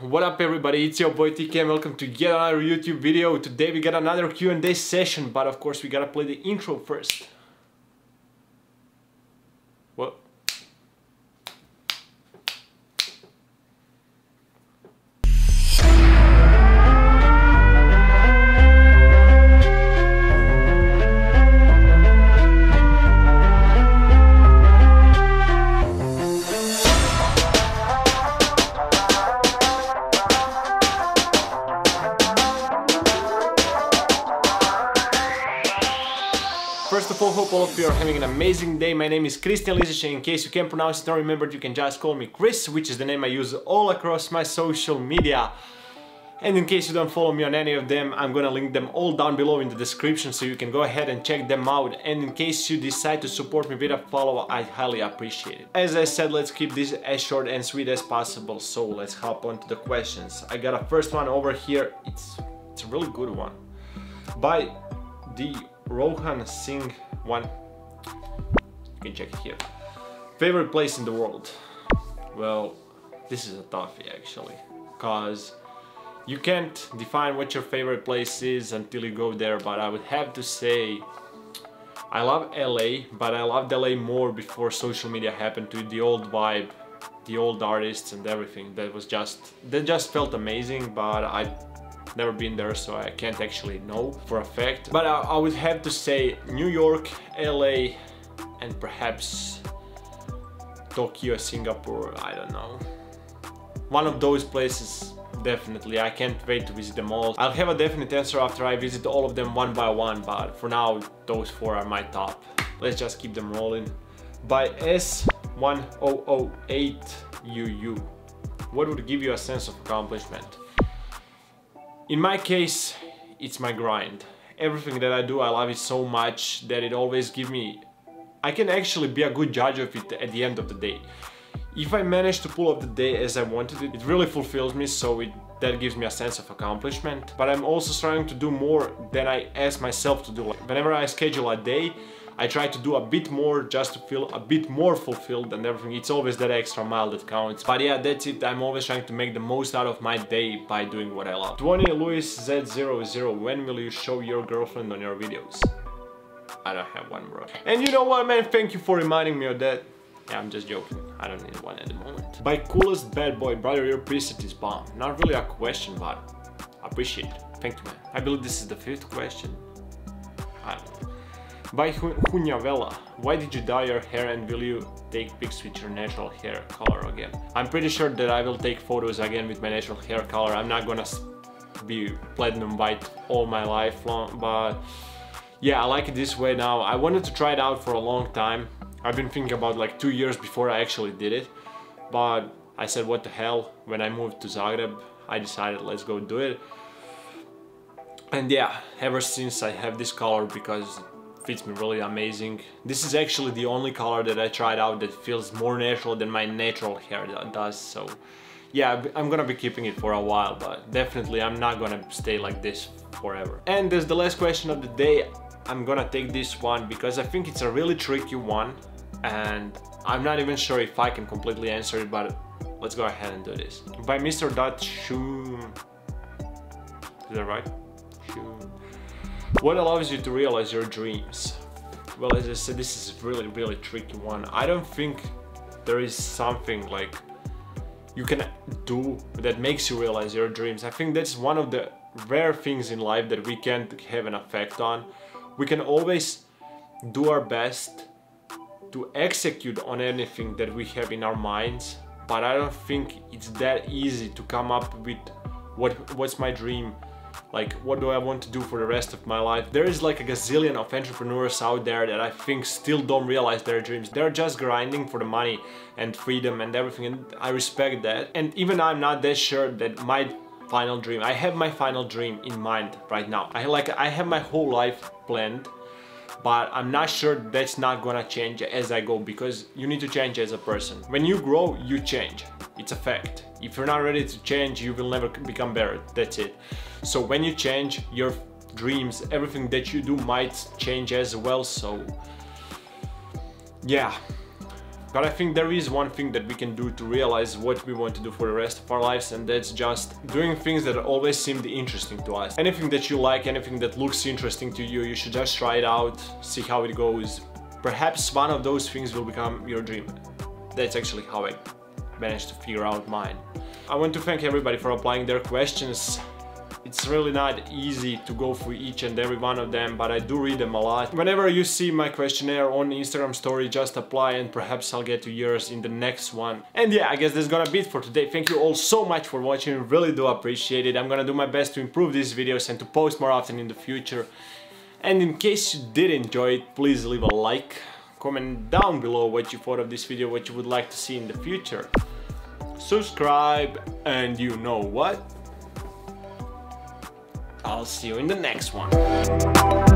What up everybody, it's your boy TK and welcome to yet another YouTube video. Today we got another Q&A session, but of course we gotta play the intro first. First of all, hope all of you are having an amazing day. My name is Christian Lisic in case you can't pronounce it or remember you can just call me Kris, which is the name I use all across my social media. And in case you don't follow me on any of them, I'm gonna link them all down below in the description so you can go ahead and check them out. And in case you decide to support me with a follow, I highly appreciate it. As I said, let's keep this as short and sweet as possible, so let's hop on to the questions. I got a first one over here, it's, it's a really good one. By the Rohan Singh one. You can check it here. Favorite place in the world? Well, this is a toughie actually, cause you can't define what your favorite place is until you go there, but I would have to say I love LA, but I loved LA more before social media happened to the old vibe, the old artists and everything. That was just, that just felt amazing, but I never been there so I can't actually know for a fact. But I, I, would have to say New York LA and perhaps Tokyo Singapore I don't know. One of those places definitely. I can't wait to visit them all. I'll have a definite answer after I visit all of them one by one but for now those four are my top. Let's just keep them rolling. By S1008UU what would give you a sense of accomplishment in my case, it's my grind. Everything that I do, I love it so much that it always gives me... I can actually be a good judge of it at the end of the day. If I manage to pull off the day as I wanted it, it really fulfills me, so it, that gives me a sense of accomplishment. But I'm also trying to do more than I ask myself to do. Like Whenever I schedule a day, I try to do a bit more just to feel a bit more fulfilled and everything. It's always that extra mile that counts. But yeah, that's it. I'm always trying to make the most out of my day by doing what I love. 20 Louis Z00, when will you show your girlfriend on your videos? I don't have one bro. And you know what man, thank you for reminding me of that. Yeah, I'm just joking. I don't need one at the moment. By coolest bad boy, brother, your preset is bomb. Not really a question, but appreciate it. Thank you, man. I believe this is the fifth question. I don't know. By Hunyavella, why did you dye your hair and will you take pics with your natural hair color again? I'm pretty sure that I will take photos again with my natural hair color. I'm not gonna be platinum white all my life long, but yeah, I like it this way now. I wanted to try it out for a long time. I've been thinking about like two years before I actually did it, but I said what the hell, when I moved to Zagreb, I decided let's go do it. And yeah, ever since I have this color because fits me really amazing. This is actually the only color that I tried out that feels more natural than my natural hair does, so yeah, I'm gonna be keeping it for a while, but definitely I'm not gonna stay like this forever. And as the last question of the day, I'm gonna take this one because I think it's a really tricky one and I'm not even sure if I can completely answer it, but let's go ahead and do this. By Mr. Dot Shoom. Is that right? Shoom. What allows you to realize your dreams? Well, as I said, this is really, really tricky one. I don't think there is something like you can do that makes you realize your dreams. I think that's one of the rare things in life that we can't have an effect on. We can always do our best to execute on anything that we have in our minds, but I don't think it's that easy to come up with what what's my dream like what do I want to do for the rest of my life. There is like a gazillion of entrepreneurs out there that I think still don't realize their dreams. They're just grinding for the money and freedom and everything and I respect that. And even I'm not that sure that my final dream, I have my final dream in mind right now. I like I have my whole life planned but I'm not sure that's not gonna change as I go because you need to change as a person. When you grow, you change. It's a fact. If you're not ready to change, you will never become better. That's it. So when you change, your dreams, everything that you do might change as well. So yeah, But I think there is one thing that we can do to realize what we want to do for the rest of our lives and that's just doing things that always seemed interesting to us. Anything that you like, anything that looks interesting to you, you should just try it out, see how it goes. Perhaps one of those things will become your dream. That's actually how I managed to figure out mine. I want to thank everybody for applying their questions it's really not easy to go through each and every one of them, but I do read them a lot. Whenever you see my questionnaire on Instagram story, just apply and perhaps I'll get to yours in the next one. And yeah, I guess that's gonna be it for today. Thank you all so much for watching, really do appreciate it. I'm gonna do my best to improve these videos and to post more often in the future. And in case you did enjoy it, please leave a like, comment down below what you thought of this video, what you would like to see in the future. Subscribe, and you know what? I'll see you in the next one.